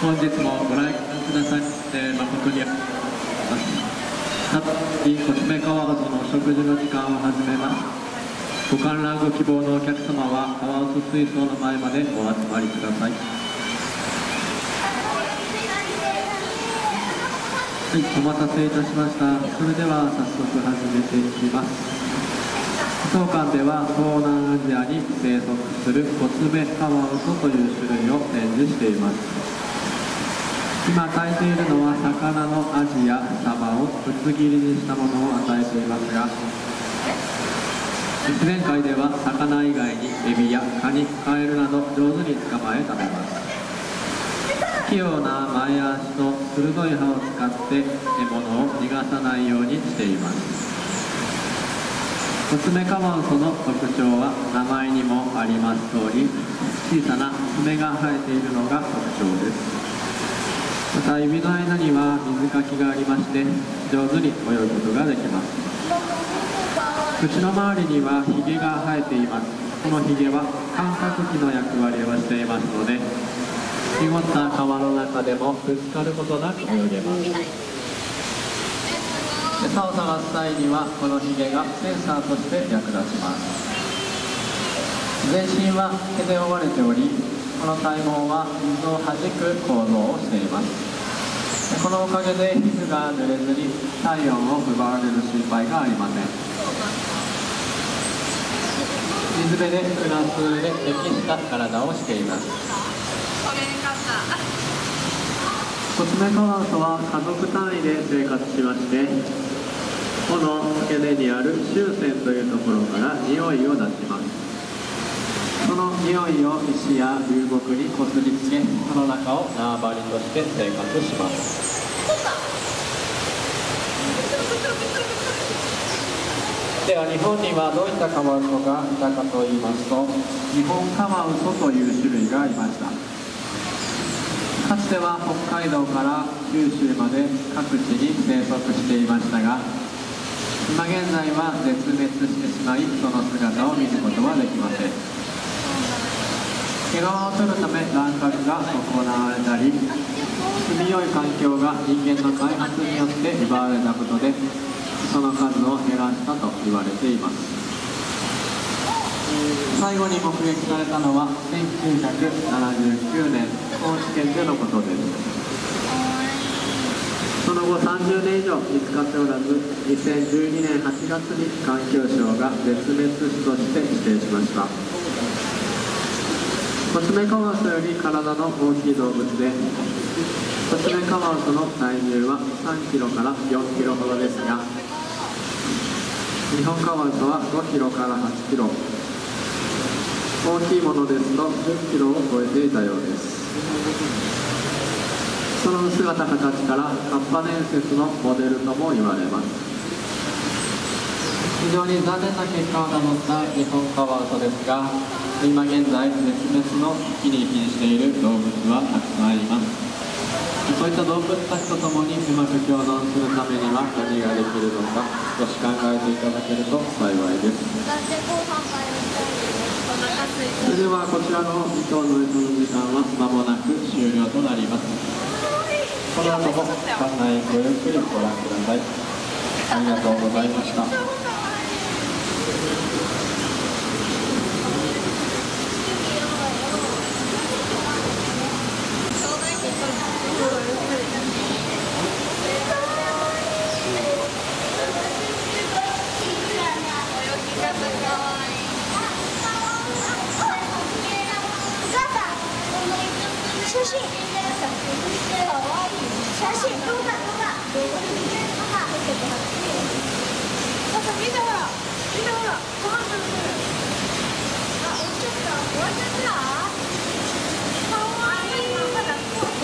本日もご来館ください、え、誠にありがとうございますさてコスメカワウソの食事の時間を始めますご観覧ご希望のお客様はカワウソ水槽の前までお集まりくださいはい、お待たせいたしました。それでは早速始めていきます。当館では東南アジアに生息するコツメカワウソという種類を展示しています。今炊いているのは魚のアジやサバをぶつ切りにしたものを与えていますが、自然界では魚以外にエビやカニ、カエルなど上手に捕まえ食べます。器用な前足と鋭い歯を使って獲物を逃がさないようにしていますコツメカワウソの特徴は名前にもあります通り小さな爪が生えているのが特徴ですまた指の間には水かきがありまして上手に泳ぐことができます。口の周りにはヒゲが生えています。このヒゲは感覚器の役割をしていますので濁った川の中でもぶつかることなく泳げます。餌を探す際にはこのヒゲがセンサーとして役立ちます。全身は毛で覆われておりこの体毛は水を弾く構造をしています。このおかげで皮膚が濡れずに体温を奪われる心配がありません。水辺で暮らす上で適した体をしています。コツメカワウソは家族単位で生活しまして尾の付け根にある臭腺というところから匂いを出します。その匂いを石や流木にこすりつけその中を縄張りとして生活します。では日本にはどういったカワウソがいたかと言いますと日本カワウソという種類がいました。かつては北海道から九州まで各地に生息していましたが今現在は絶滅してしまいその姿を見ることはできません。毛皮を取るため乱獲が行われたり住みよい環境が人間の開発によって奪われたことでその数を減らしたと言われています。最後に目撃されたのは1979年高知県でのことです。その後30年以上見つかっておらず2012年8月に環境省が絶滅種として指定しました。コツメカワウソより体の大きい動物でコツメカワウソの体重は3キロから4キロほどですが日本カワウソは5キロから8キロ。大きいものですと10キロを超えていたようです。その姿形からカッパ伝説のモデルとも言われます。非常に残念な結果を名乗った日本カワウソですが今現在絶滅の危機に瀕している動物はたくさんいます。そういった動物たちと共にうまく共存するためには何ができるのか少し考えていただけると幸いです。それではこちらの伊藤の時間は間もなく終了となります。この後も館内ごゆっくりご覧ください。ありがとうございました相信，相信，勇敢，勇敢。你等会儿，你等会儿，他们是，啊，我这个，我这个。